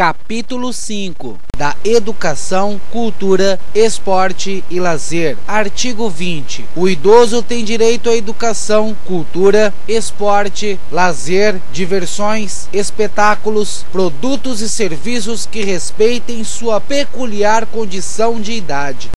Capítulo 5 da Educação, Cultura, Esporte e Lazer. Artigo 20. O idoso tem direito à educação, cultura, esporte, lazer, diversões, espetáculos, produtos e serviços que respeitem sua peculiar condição de idade.